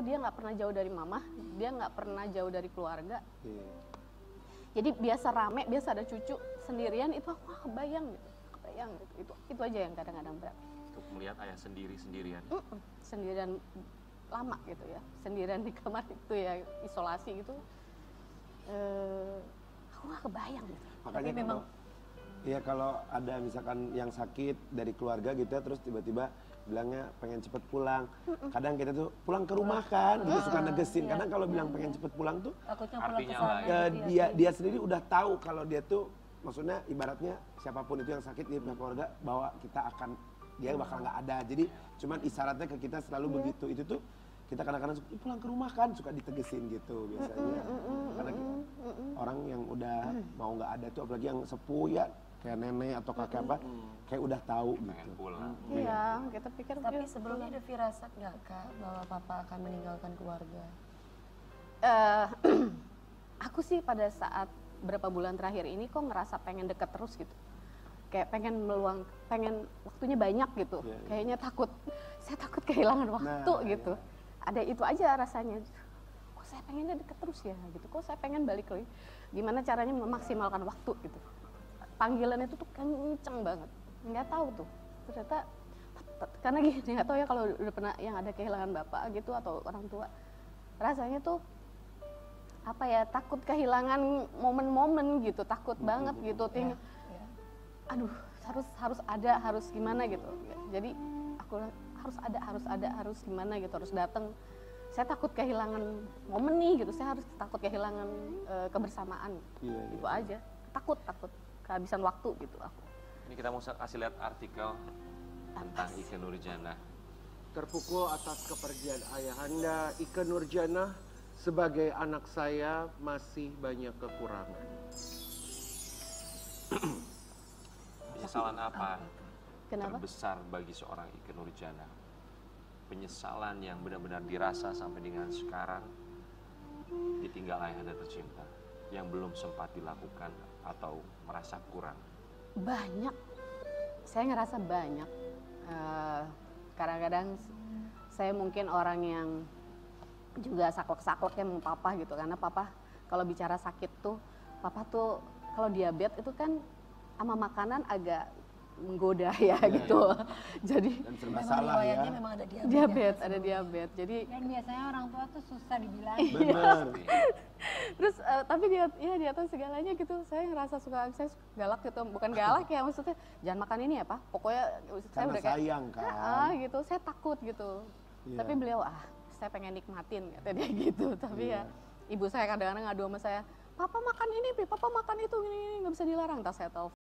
dia nggak pernah jauh dari mama dia nggak pernah jauh dari keluarga Iya. jadi biasa rame biasa ada cucu sendirian itu aku ah, kebayang gitu kebayang gitu itu itu aja yang kadang-kadang berat Untuk melihat ayah sendiri sendirian. Mm-mm. sendirian lama gitu ya sendirian di kamar itu ya isolasi gitu eh aku nggak kebayang gitu Makanya Tapi memang- Iya kalau ada misalkan yang sakit dari keluarga gitu ya terus tiba-tiba bilangnya pengen cepet pulang. Kadang kita tuh pulang ke rumah kan, gitu suka negesin. Kadang kalau bilang pengen cepet pulang tuh Takutnya pulang ke Artinya sana. ya, gitu ya. dia dia sendiri udah tahu kalau dia tuh maksudnya ibaratnya siapa pun itu yang sakit di pihak keluarga bahwa kita akan dia bakal nggak ada. Jadi cuman isyaratnya ke kita selalu begitu. Itu tuh kita kadang-kadang suka, "Ih, pulang ke rumah kan suka ditegesin gitu biasanya. Karena kita- orang yang udah mau nggak ada tuh apalagi yang sepuh ya kayak nenek atau kakek apa kayak udah tahu Pengen gitu. pulang. iya kita pikir Tapi sebelumnya ada firasat nggak kak bahwa papa akan meninggalkan keluarga? Eh, aku sih pada saat berapa bulan terakhir ini kok ngerasa pengen deket terus gitu. Kayak pengen meluang pengen waktunya banyak gitu. Iya, iya. kayaknya takut saya takut kehilangan waktu Nah, gitu. Ada itu aja rasanya. Kok saya pengennya deket terus ya gitu. Kok saya pengen balik lagi? Gimana caranya memaksimalkan waktu gitu panggilan itu tuh kenceng banget. Nggak tahu tuh. Ternyata karena gini nggak tahu ya kalau udah pernah yang ada kehilangan bapak gitu atau orang tua rasanya tuh apa ya takut kehilangan momen-momen gitu takut banget gitu ting Ya. aduh harus harus ada harus gimana gitu. Jadi aku harus ada harus ada harus gimana gitu harus datang saya takut kehilangan momen nih gitu saya harus takut kehilangan eh, kebersamaan. Iya, iya. itu aja. Takut takut kehabisan waktu gitu aku Ini kita mau kasih lihat artikel tentang Ike Nurjana. Terpukul atas kepergian ayahanda Ike Nurjana sebagai anak saya masih banyak kekurangan. Penyesalan apa kenapa terbesar bagi seorang Ike Nurjana? Penyesalan yang benar-benar dirasa sampai dengan sekarang ditinggal ayahanda tercinta yang belum sempat dilakukan atau merasa kurang. banyak. Saya ngerasa banyak. Eh, kadang-kadang saya mungkin orang yang juga saklek-saklek ya mau papa gitu. Karena papa kalau bicara sakit tuh papa tuh kalau diabetes itu kan sama makanan agak menggoda ya gitu jadi Dan serba salah ya. memang ada diabetes. diabetes ada diabetes jadi Dan biasanya orang tua tuh susah dibilang. Bener. terus eh, tapi dia ya di atas segalanya gitu saya ngerasa suka saya suka galak gitu bukan galak ya maksudnya jangan makan ini ya pak pokoknya saya Karena udah kayak sayang kan. ah gitu saya takut gitu Iya. tapi beliau ah saya pengen nikmatin kata dia gitu tapi Iya. ya ibu saya kadang-kadang ngadu sama saya papa makan ini Pi, papa makan itu ini ini nggak bisa dilarang tas saya telepon